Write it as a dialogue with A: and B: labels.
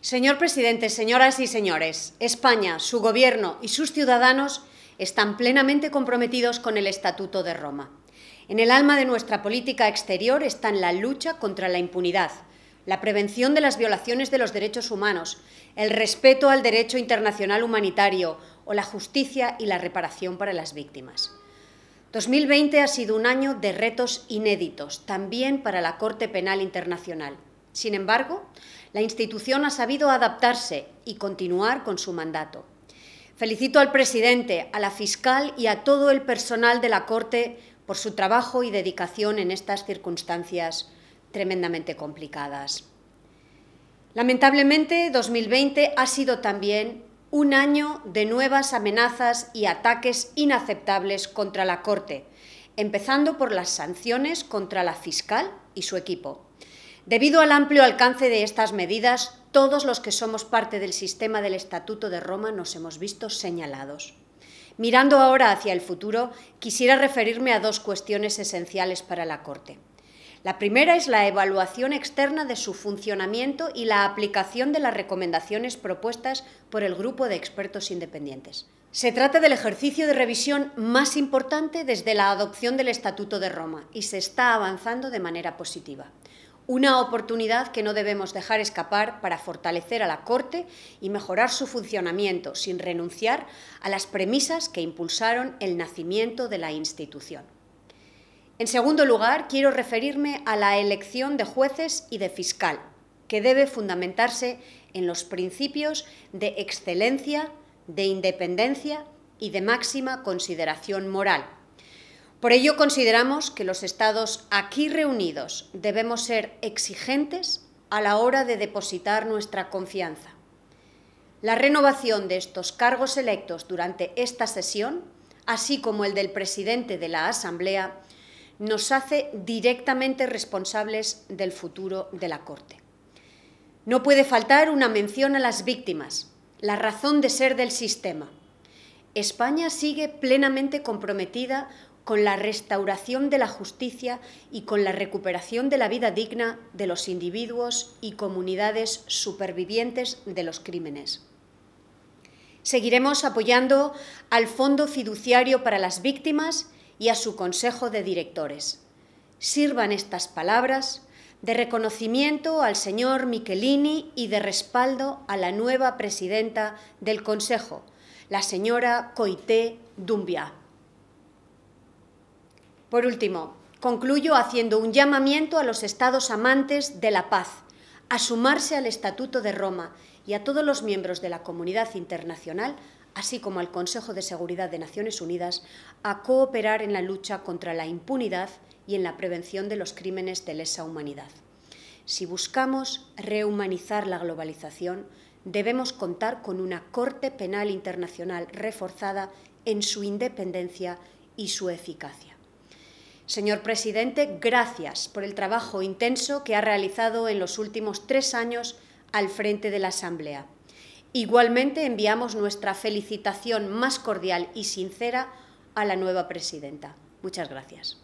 A: Señor presidente, señoras y señores, España, su gobierno y sus ciudadanos están plenamente comprometidos con el Estatuto de Roma. En el alma de nuestra política exterior están la lucha contra la impunidad, la prevención de las violaciones de los derechos humanos, el respeto al derecho internacional humanitario o la justicia y la reparación para las víctimas. 2020 ha sido un año de retos inéditos, también para la Corte Penal Internacional. Sin embargo, la institución ha sabido adaptarse y continuar con su mandato. Felicito al presidente, a la fiscal y a todo el personal de la Corte por su trabajo y dedicación en estas circunstancias tremendamente complicadas. Lamentablemente, 2020 ha sido también un año de nuevas amenazas y ataques inaceptables contra la Corte, empezando por las sanciones contra la fiscal y su equipo. Debido al amplio alcance de estas medidas, todos los que somos parte del sistema del Estatuto de Roma nos hemos visto señalados. Mirando ahora hacia el futuro, quisiera referirme a dos cuestiones esenciales para la Corte. La primera es la evaluación externa de su funcionamiento y la aplicación de las recomendaciones propuestas por el grupo de expertos independientes. Se trata del ejercicio de revisión más importante desde la adopción del Estatuto de Roma y se está avanzando de manera positiva. Una oportunidad que no debemos dejar escapar para fortalecer a la Corte y mejorar su funcionamiento sin renunciar a las premisas que impulsaron el nacimiento de la institución. En segundo lugar, quiero referirme a la elección de jueces y de fiscal, que debe fundamentarse en los principios de excelencia, de independencia y de máxima consideración moral. Por ello consideramos que los Estados aquí reunidos debemos ser exigentes a la hora de depositar nuestra confianza. La renovación de estos cargos electos durante esta sesión, así como el del presidente de la Asamblea, nos hace directamente responsables del futuro de la Corte. No puede faltar una mención a las víctimas, la razón de ser del sistema. España sigue plenamente comprometida con la restauración de la justicia y con la recuperación de la vida digna de los individuos y comunidades supervivientes de los crímenes. Seguiremos apoyando al Fondo Fiduciario para las Víctimas y a su Consejo de Directores. Sirvan estas palabras de reconocimiento al señor Michelini y de respaldo a la nueva presidenta del Consejo, la señora Coité Dumbia. Por último, concluyo haciendo un llamamiento a los estados amantes de la paz, a sumarse al Estatuto de Roma y a todos los miembros de la comunidad internacional así como al Consejo de Seguridad de Naciones Unidas, a cooperar en la lucha contra la impunidad y en la prevención de los crímenes de lesa humanidad. Si buscamos rehumanizar la globalización, debemos contar con una Corte Penal Internacional reforzada en su independencia y su eficacia. Señor presidente, gracias por el trabajo intenso que ha realizado en los últimos tres años al frente de la Asamblea. Igualmente enviamos nuestra felicitación más cordial y sincera a la nueva presidenta. Muchas gracias.